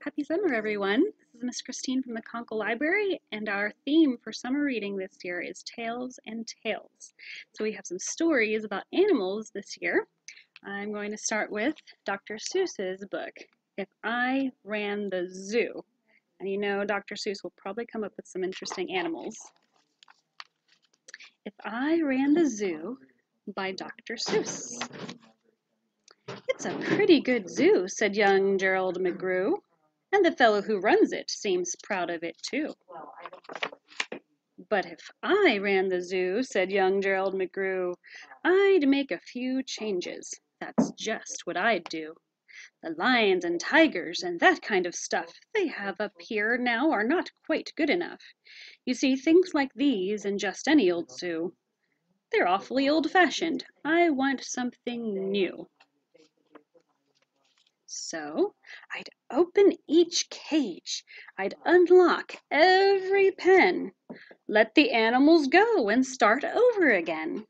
Happy summer, everyone. This is Miss Christine from the Konkle Library, and our theme for summer reading this year is Tails and Tales. So we have some stories about animals this year. I'm going to start with Dr. Seuss's book, If I Ran the Zoo. And you know Dr. Seuss will probably come up with some interesting animals. If I Ran the Zoo by Dr. Seuss. It's a pretty good zoo, said young Gerald McGrew. And the fellow who runs it seems proud of it too. But if I ran the zoo, said young Gerald McGrew, I'd make a few changes. That's just what I'd do. The lions and tigers and that kind of stuff they have up here now are not quite good enough. You see, things like these in just any old zoo, they're awfully old-fashioned. I want something new. So I'd open each cage, I'd unlock every pen, let the animals go and start over again.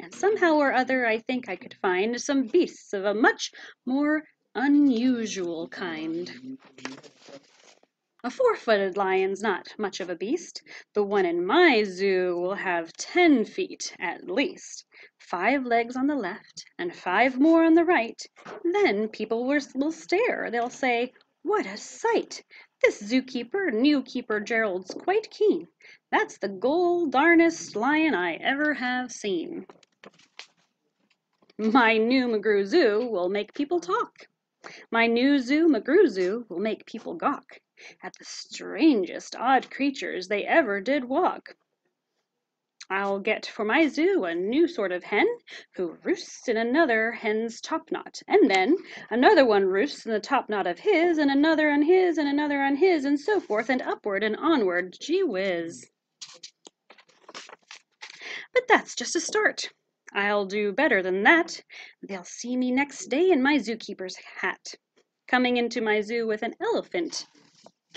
And somehow or other I think I could find some beasts of a much more unusual kind. A four-footed lion's not much of a beast. The one in my zoo will have ten feet at least. Five legs on the left and five more on the right. Then people will, stare. They'll say, what a sight! This zookeeper, new keeper Gerald's quite keen. That's the gol darnest lion I ever have seen. My new McGrew Zoo will make people talk. My new zoo, McGrew Zoo, will make people gawk at the strangest odd creatures they ever did walk. I'll get for my zoo a new sort of hen who roosts in another hen's topknot, and then another one roosts in the topknot of his, and another on his, and another on his, and so forth, and upward and onward. Gee whiz! But that's just a start. I'll do better than that. They'll see me next day in my zookeeper's hat, coming into my zoo with an elephant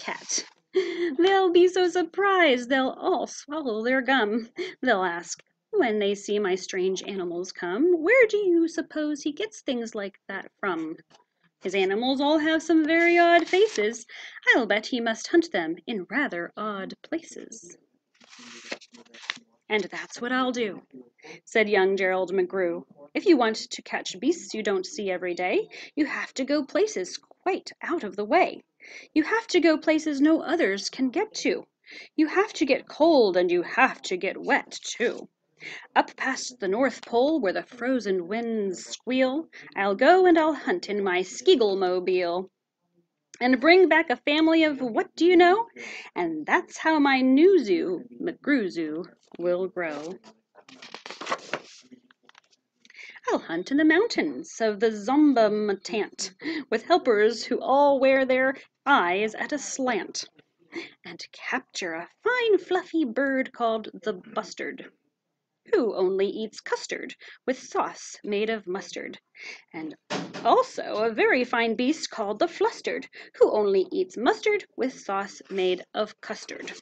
cat. They'll be so surprised they'll all swallow their gum. They'll ask, when they see my strange animals come, where do you suppose he gets things like that from? His animals all have some very odd faces. I'll bet he must hunt them in rather odd places. And that's what I'll do, said young Gerald McGrew. If you want to catch beasts you don't see every day, you have to go places quite out of the way. You have to go places no others can get to. You have to get cold and you have to get wet, too. Up past the North Pole where the frozen winds squeal, I'll go and I'll hunt in my Skeegle-mobile and bring back a family of what do you know? And that's how my new zoo, McGrew Zoo, will grow. I'll hunt in the mountains of the Zomba-ma-Tant with helpers who all wear their eyes at a slant, and capture a fine fluffy bird called the bustard, who only eats custard with sauce made of mustard, and also a very fine beast called the flustered, who only eats mustard with sauce made of custard.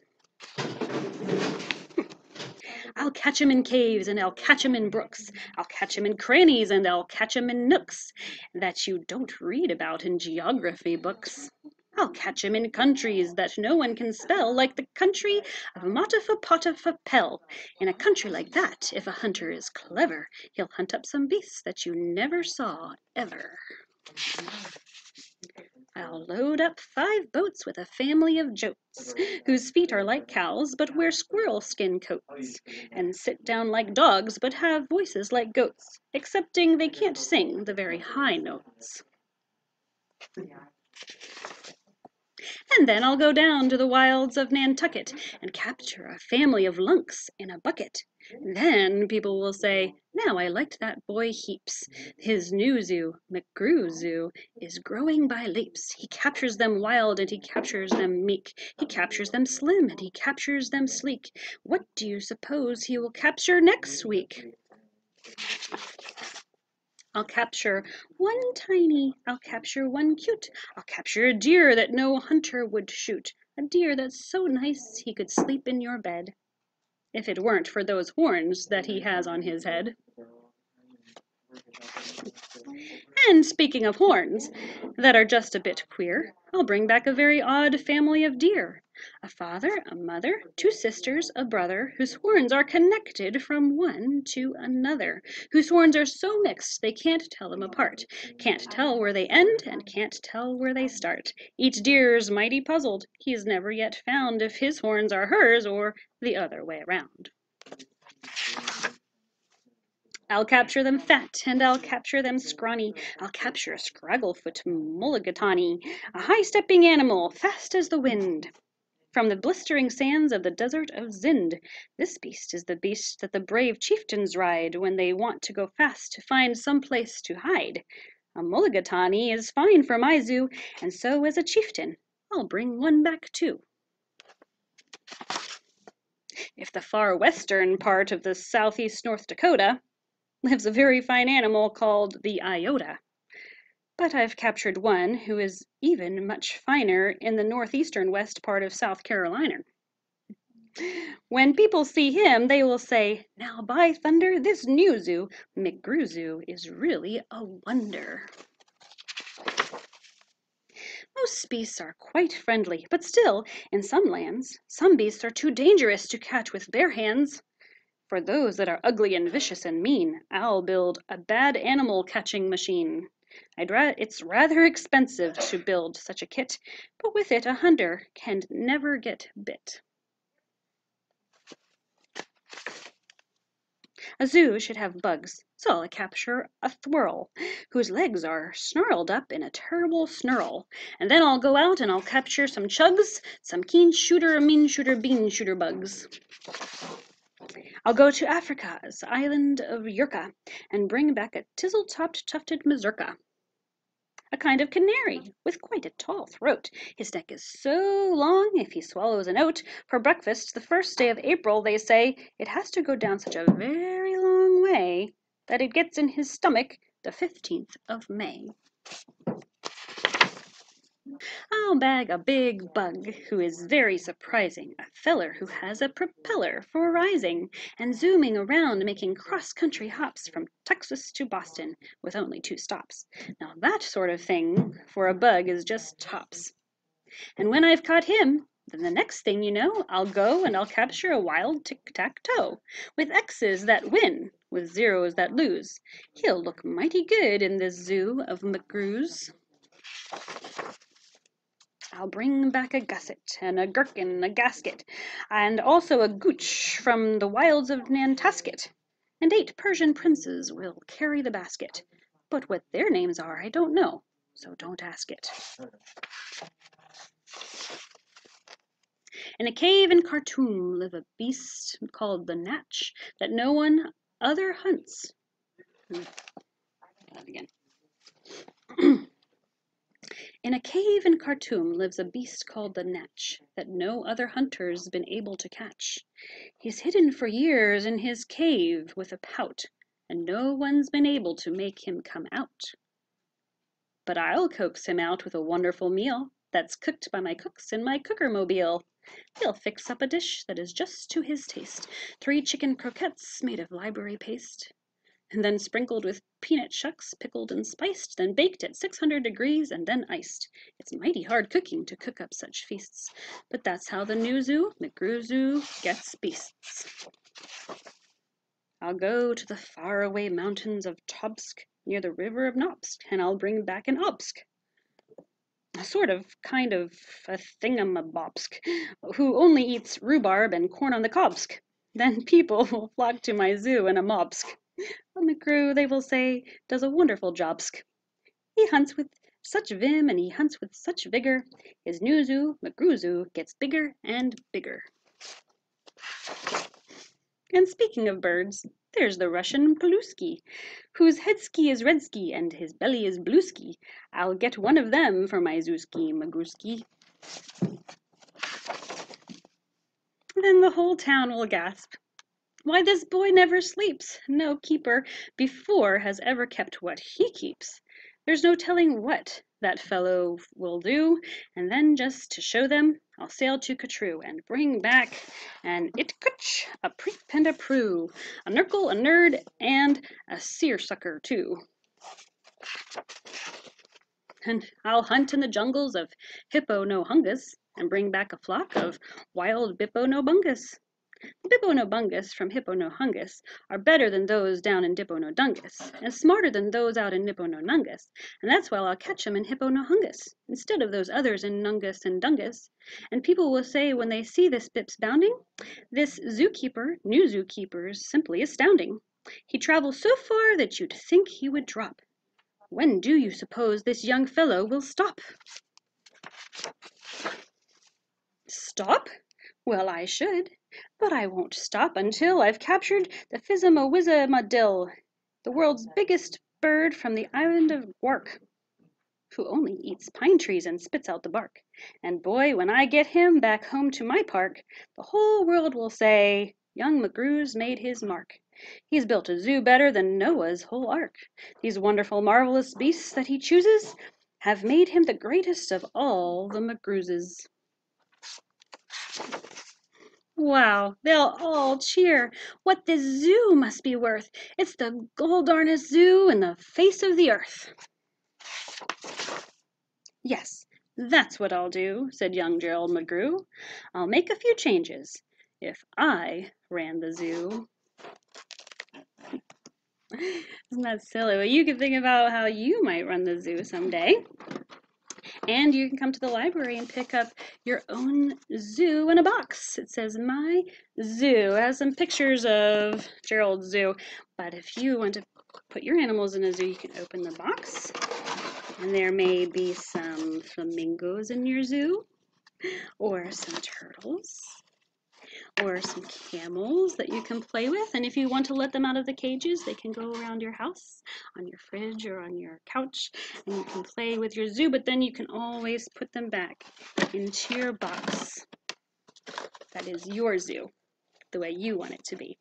I'll catch 'em in caves and I'll catch 'em in brooks. I'll catch 'em in crannies and I'll catch 'em in nooks that you don't read about in geography books. I'll catch 'em in countries that no one can spell, like the country of Motta-fa-Potta-fa-Pell. In a country like that, if a hunter is clever, he'll hunt up some beasts that you never saw, ever. I'll load up five boats with a family of jotes, whose feet are like cows, but wear squirrel skin coats, and sit down like dogs, but have voices like goats, excepting they can't sing the very high notes. And then I'll go down to the wilds of Nantucket and capture a family of lunks in a bucket. Then people will say, now I liked that boy heaps. His new zoo, McGrew Zoo, is growing by leaps. He captures them wild and he captures them meek. He captures them slim and he captures them sleek. What do you suppose he will capture next week? I'll capture one tiny, I'll capture one cute, I'll capture a deer that no hunter would shoot, a deer that's so nice he could sleep in your bed, if it weren't for those horns that he has on his head. And speaking of horns that are just a bit queer, I'll bring back a very odd family of deer. A father, a mother, two sisters, a brother, whose horns are connected from one to another, whose horns are so mixed they can't tell them apart, can't tell where they end and can't tell where they start. Each deer's mighty puzzled, he's never yet found if his horns are hers or the other way around. I'll capture them fat, and I'll capture them scrawny. I'll capture a scragglefoot mulligatawny, a high-stepping animal, fast as the wind. From the blistering sands of the desert of Zinde, this beast is the beast that the brave chieftains ride when they want to go fast to find some place to hide. A mulligatawny is fine for my zoo, and so as a chieftain, I'll bring one back too. If the far western part of the southeast North Dakota lives a very fine animal called the Iota. But I've captured one who is even much finer in the northeastern west part of South Carolina. When people see him, they will say, Now by thunder, this new zoo, McGrew is really a wonder. Most beasts are quite friendly, but still, in some lands, some beasts are too dangerous to catch with bare hands. For those that are ugly and vicious and mean, I'll build a bad animal catching machine. Ra- it's rather expensive to build such a kit, but with it a hunter can never get bit. A zoo should have bugs, so I'll capture a thwirl, whose legs are snarled up in a terrible snarl. And then I'll go out and I'll capture some chugs, some keen shooter, mean shooter, bean shooter bugs. I'll go to Africa's island of Yerka and bring back a tizzle-topped tufted mazurka. A kind of canary with quite a tall throat. His neck is so long if he swallows an oat for breakfast the first day of April, they say, it has to go down such a very long way that it gets in his stomach the 15th of May. I'll bag a big bug who is very surprising, a feller who has a propeller for rising and zooming around making cross-country hops from Texas to Boston with only two stops. Now that sort of thing for a bug is just tops. And when I've caught him, then the next thing you know, I'll go and I'll capture a wild tic-tac-toe with X's that win, with zeros that lose. He'll look mighty good in this zoo of McGrews. I'll bring back a gusset and a gherkin, a gasket, and also a gooch from the wilds of Nantasket. And eight Persian princes will carry the basket. But what their names are, I don't know, so don't ask it. In a cave in Khartoum live a beast called the Natch that no one other hunts. Hmm. Again. In a cave in Khartoum lives a beast called the Natch that no other hunter's been able to catch. He's hidden for years in his cave with a pout, and no one's been able to make him come out. But I'll coax him out with a wonderful meal that's cooked by my cooks in my cooker-mobile. He'll fix up a dish that is just to his taste, three chicken croquettes made of library paste, and then sprinkled with peanut shucks, pickled and spiced, then baked at 600 degrees and then iced. It's mighty hard cooking to cook up such feasts, but that's how the new zoo, McGrew Zoo, gets beasts. I'll go to the faraway mountains of Tobsk near the river of Nopsk, and I'll bring back an Obsk. A sort of, kind of, a thingamabobsk, who only eats rhubarb and corn on the cobsk. Then people will flock to my zoo in a mobsk. McGrew, they will say, does a wonderful jobsk. He hunts with such vim and he hunts with such vigor. His new zoo, McGrew gets bigger and bigger. And speaking of birds, there's the Russian Palooski, whose headski is redski and his belly is blueski. I'll get one of them for my Zooski, McGrewski. Then the whole town will gasp. Why, this boy never sleeps. No keeper before has ever kept what he keeps. There's no telling what that fellow will do, and then just to show them, I'll sail to Ka-Troo and bring back an Itkutch, a Preep and a Prue, a Nurgle, a Nerd, and a Seersucker too. And I'll hunt in the jungles of Hippo no Hungus and bring back a flock of wild Bippo no Bungus. The Bippo no Bungus from Hippo no Hungus are better than those down in Dippo no Dungus, and smarter than those out in Nippo no Nungus, and that's why I'll catch 'em in Hippo no Hungus, instead of those others in Nungus and Dungus. And people will say when they see this Bips bounding, this zookeeper, new zookeeper's simply astounding. He travels so far that you'd think he would drop. When do you suppose this young fellow will stop? Stop? Well, I should. But I won't stop until I've captured the Fizza-ma-Wizza-ma-Dill, the world's biggest bird from the island of Gwark, who only eats pine trees and spits out the bark. And boy, when I get him back home to my park, the whole world will say, young McGrew's made his mark. He's built a zoo better than Noah's whole ark. These wonderful, marvelous beasts that he chooses have made him the greatest of all the McGrewses. Wow, they'll all cheer. What this zoo must be worth. It's the goldarnest zoo in the face of the earth. Yes, that's what I'll do, said young Gerald McGrew. I'll make a few changes if I ran the zoo. Isn't that silly? Well, you can think about how you might run the zoo someday. And you can come to the library and pick up your own zoo in a box. It says My Zoo. It has some pictures of Gerald's zoo. But if you want to put your animals in a zoo, you can open the box. And there may be some flamingos in your zoo, or some turtles, or some camels that you can play with. And if you want to let them out of the cages, they can go around your house, on your fridge, or on your couch, and you can play with your zoo, but then you can always put them back into your box. That is your zoo, the way you want it to be.